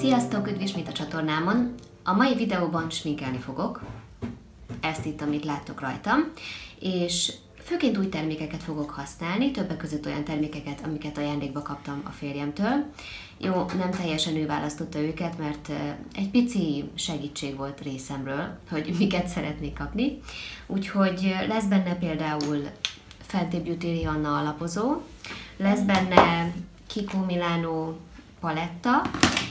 Sziasztok, üdv ismét a csatornámon! A mai videóban sminkelni fogok, ezt itt, amit láttok rajtam, és főként új termékeket fogok használni, többek között olyan termékeket, amiket ajándékba kaptam a férjemtől. Jó, nem teljesen ő választotta őket, mert egy pici segítség volt részemről, hogy miket szeretnék kapni. Úgyhogy lesz benne például Fenty Beauty Rihanna alapozó, lesz benne Kiko Milano paletta,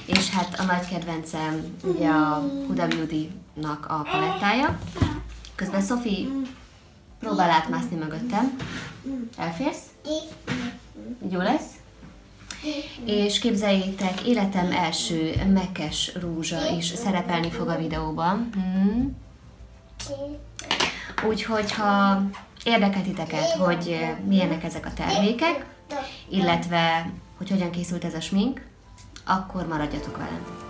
és hát a nagy kedvencem ugye a Huda Beauty-nak a palettája. Közben Sophie próbál átmászni mögöttem. Elférsz? Jó lesz? És képzeljétek, életem első mekes rúzsa is szerepelni fog a videóban. Hmm. Úgyhogy, ha érdekel titeket, hogy milyenek ezek a termékek, illetve hogy hogyan készült ez a smink, akkor maradjatok velem.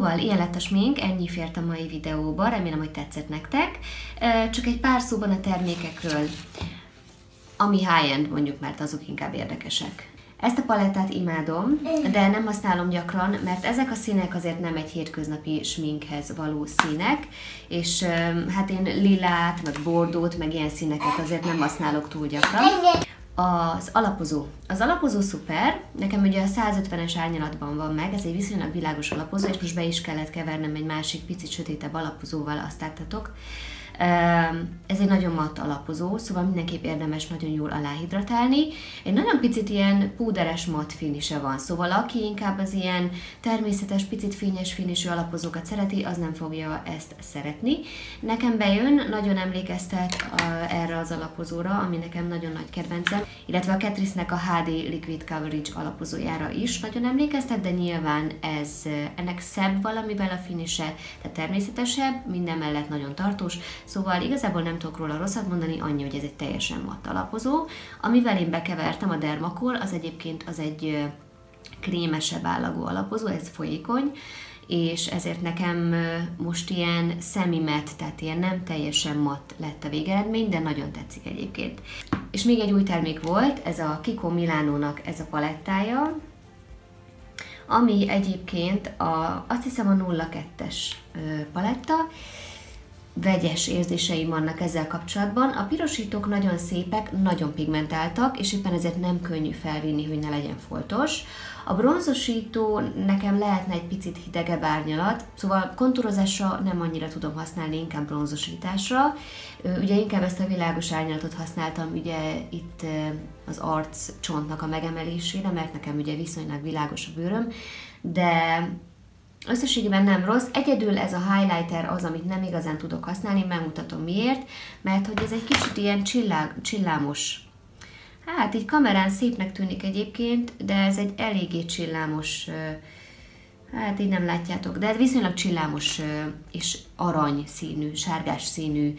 Szóval ilyen lett a smink, ennyi fért a mai videóba, remélem, hogy tetszett nektek. Csak egy pár szóban a termékekről, ami high-end mondjuk, mert azok inkább érdekesek. Ezt a palettát imádom, de nem használom gyakran, mert ezek a színek azért nem egy hétköznapi sminkhez való színek, és hát én lilát, meg bordót, meg ilyen színeket azért nem használok túl gyakran. Az alapozó. Az alapozó szuper, nekem ugye a 150-es árnyalatban van meg, ez egy viszonylag világos alapozó, és most be is kellett kevernem egy másik picit sötétebb alapozóval, azt láttatok. Ez egy nagyon matt alapozó, szóval mindenképp érdemes nagyon jól aláhidratálni. Egy nagyon picit ilyen púderes matt finise van, szóval aki inkább az ilyen természetes, picit fényes finisű alapozókat szereti, az nem fogja ezt szeretni. Nekem bejön, nagyon emlékeztet erre az alapozóra, ami nekem nagyon nagy kedvencem, illetve a Catrice-nek a HD Liquid Coverage alapozójára is nagyon emlékeztet, de nyilván ez ennek szebb valamivel a finise, tehát természetesebb, minden mellett nagyon tartós, Szóval igazából nem tudok róla rosszat mondani, annyi, hogy ez egy teljesen matt alapozó. Amivel én bekevertem a Dermacol, az egyébként az egy krémesebb állagú alapozó, ez folyékony, és ezért nekem most ilyen semi-matt, tehát ilyen nem teljesen matt lett a végeredmény, de nagyon tetszik egyébként. És még egy új termék volt, ez a Kiko Milánónak ez a palettája, ami egyébként a, azt hiszem a 02-es paletta, vegyes érzéseim vannak ezzel kapcsolatban. A pirosítók nagyon szépek, nagyon pigmentáltak, és éppen ezért nem könnyű felvinni, hogy ne legyen foltos. A bronzosító nekem lehetne egy picit hidegebb árnyalat, szóval kontúrozásra nem annyira tudom használni, inkább bronzosításra. Ugye inkább ezt a világos árnyalatot használtam ugye itt az arc csontnak a megemelésére, mert nekem ugye viszonylag világos a bőröm, de Összességében nem rossz, egyedül ez a highlighter az, amit nem igazán tudok használni, megmutatom miért, mert hogy ez egy kicsit ilyen csillá, csillámos, hát így kamerán szépnek tűnik egyébként, de ez egy eléggé csillámos, hát így nem látjátok, de ez viszonylag csillámos és arany színű, sárgás színű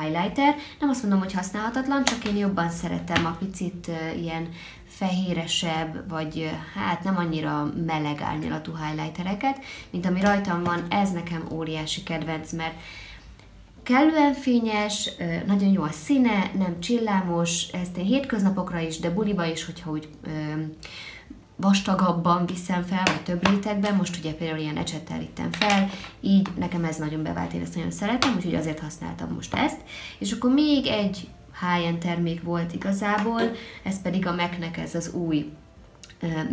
highlighter. Nem azt mondom, hogy használhatatlan, csak én jobban szeretem a picit ilyen fehéresebb, vagy hát nem annyira meleg árnyalatú highlightereket, mint ami rajtam van, ez nekem óriási kedvenc, mert kellően fényes, nagyon jó a színe, nem csillámos, ezt én hétköznapokra is, de buliba is, hogyha úgy vastagabban viszem fel, vagy több rétegben, most ugye például ilyen ecsettel vittem fel, így nekem ez nagyon bevált, én ezt nagyon szeretem, úgyhogy azért használtam most ezt. És akkor még egy high-end termék volt igazából, ez pedig a MAC-nek ez az új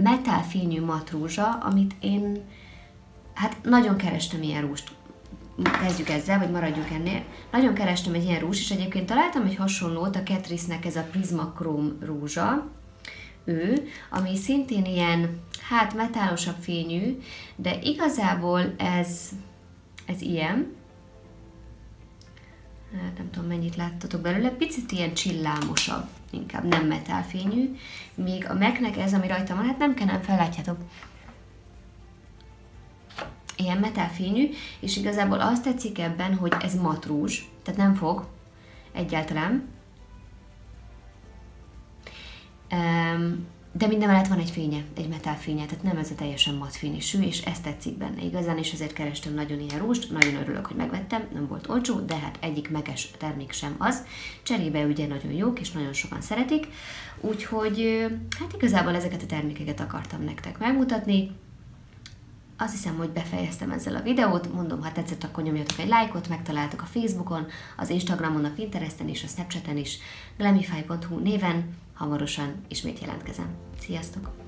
metálfényű matrúzsa, amit én hát nagyon kerestem ilyen rúst. Kezdjük ezzel, vagy maradjuk ennél. Nagyon kerestem egy ilyen rúzs, és egyébként találtam egy hasonlót, a Catrice-nek ez a Prisma Chrome rúzsa, ő, ami szintén ilyen, hát metálosabb fényű, de igazából ez, ez ilyen, hát nem tudom mennyit láttatok belőle, picit ilyen csillámosabb, inkább nem metálfényű, míg a megnek ez, ami rajta van, hát nem kell, nem fellátjátok, ilyen metálfényű, és igazából azt tetszik ebben, hogy ez matrúzs, tehát nem fog egyáltalán, de minden mellett van egy fénye, egy metálfénye, tehát nem ez a teljesen mat finisű, és ezt tetszik benne igazán, és ezért kerestem nagyon ilyen rúst, nagyon örülök, hogy megvettem, nem volt olcsó, de hát egyik meges termék sem az. Cserébe ugye nagyon jók, és nagyon sokan szeretik, úgyhogy hát igazából ezeket a termékeket akartam nektek megmutatni, azt hiszem, hogy befejeztem ezzel a videót. Mondom, ha tetszett, akkor nyomjatok egy lájkot, megtaláltok a Facebookon, az Instagramon, a Pinteresten és a Snapchaten is, glamify.hu néven. Hamarosan ismét jelentkezem. Sziasztok!